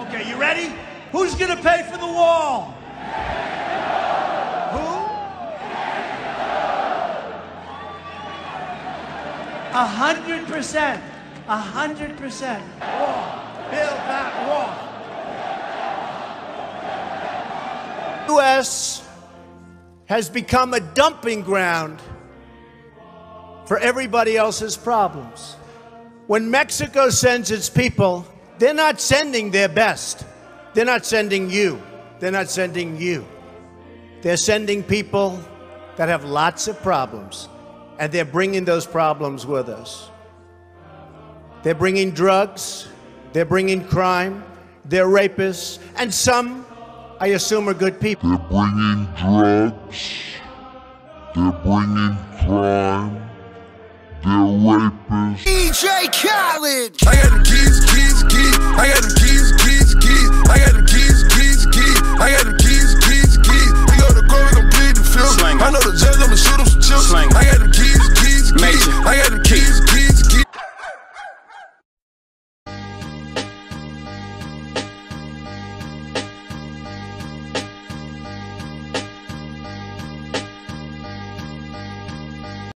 Okay, you ready? Who's going to pay for the wall? Who? A hundred percent. A hundred percent. Wall. Build that wall. U.S. has become a dumping ground for everybody else's problems. When Mexico sends its people, they're not sending their best. They're not sending you. They're not sending you. They're sending people that have lots of problems, and they're bringing those problems with us. They're bringing drugs, they're bringing crime, they're rapists, and some, I assume, are good people. They're bringing drugs. They're bringing crime. They're rapists. DJ Khaled. I got them keys,